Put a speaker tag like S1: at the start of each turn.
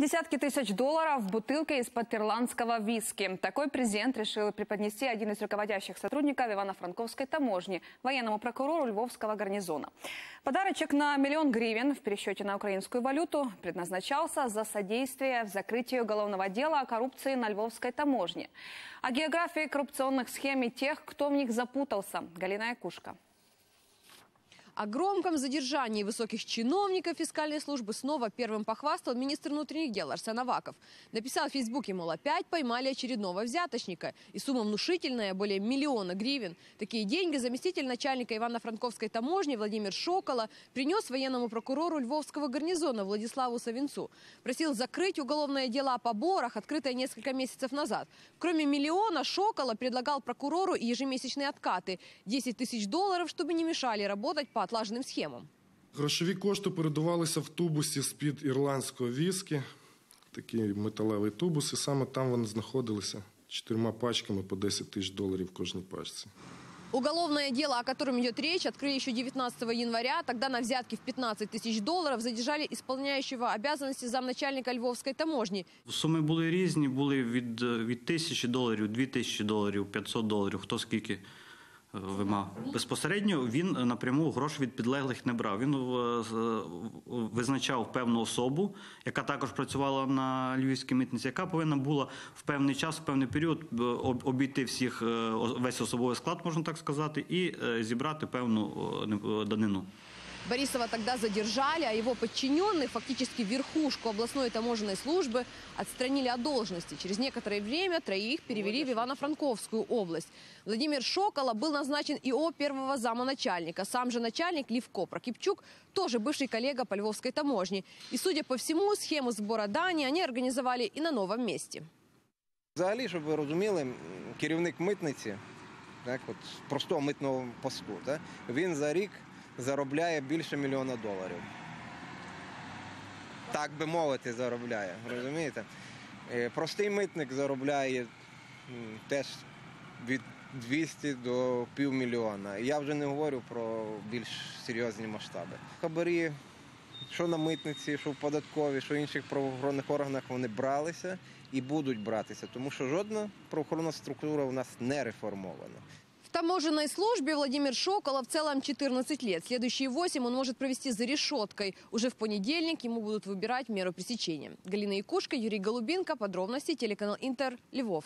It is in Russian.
S1: Десятки тысяч долларов в бутылке из-под ирландского виски. Такой презент решил преподнести один из руководящих сотрудников Ивано-Франковской таможни, военному прокурору Львовского гарнизона. Подарочек на миллион гривен в пересчете на украинскую валюту предназначался за содействие в закрытии уголовного дела о коррупции на Львовской таможне. О географии коррупционных схем и тех, кто в них запутался. Галина Якушка.
S2: О громком задержании высоких чиновников фискальной службы снова первым похвастал министр внутренних дел Арсен Аваков. Написал в Фейсбуке, мол, опять поймали очередного взяточника. И сумма внушительная, более миллиона гривен. Такие деньги заместитель начальника Ивано-Франковской таможни Владимир Шокола принес военному прокурору Львовского гарнизона Владиславу Савинцу. Просил закрыть уголовное дело о поборах, открытое несколько месяцев назад. Кроме миллиона, Шокола предлагал прокурору ежемесячные откаты. 10 тысяч долларов, чтобы не мешали работать по отлаженным схемам.
S3: Грошові кошти передавалися в тубусі з-під ірландського віскі, такий металевий тубус, і саме там вони знаходилися чотирма пачками по 10 тисяч доларів в кожній пачці.
S2: Уголовное дело, о котором идет речь, открыли еще 19 января. Тогда на взятки в 15 тысяч долларов задержали исполняющего обязанности замначальника Львовской таможни.
S4: Суми були різні, були від, е, від тисячі доларів, дві тисячі доларів, 500 доларів, хто скільки е, Вимагав. Безпосередньо він напряму гроші від підлеглих не брав. Він е, визначав певну особу, яка також працювала на львівській митниці, яка повинна була в певний час, в певний період е, об- обійти всіх, е, весь особовий склад, можна так сказати, і е, зібрати певну е, е, данину.
S2: Борисова тогда задержали, а его подчиненные, фактически верхушку областной таможенной службы, отстранили от должности. Через некоторое время троих перевели в Ивано-Франковскую область. Владимир Шокола был назначен ИО первого зама начальника. Сам же начальник Ливко Прокипчук, тоже бывший коллега по Львовской таможне. И, судя по всему, схему сбора дани они организовали и на новом месте.
S5: Взагалі, щоб ви розуміли, м, керівник митниці, так, от, простого митного посту, так, він за рік заробляє більше мільйона доларів. Так би мовити, заробляє. Розумієте? Е, Простий митник заробляє теж від 200 до півмільйона. Я вже не говорю про більш серйозні масштаби. Хабарі, що на митниці, що в податковій, що в інших правоохоронних органах вони бралися і будуть братися, тому що жодна правоохоронна структура у нас не реформована.
S2: Таможенной службе Владимир Шокола в целом 14 лет. Следующие 8 он может провести за решеткой. Уже в понедельник ему будут выбирать меру пресечения. Галина Якушка, Юрий Голубинка. Подробности телеканал Интер. Львов.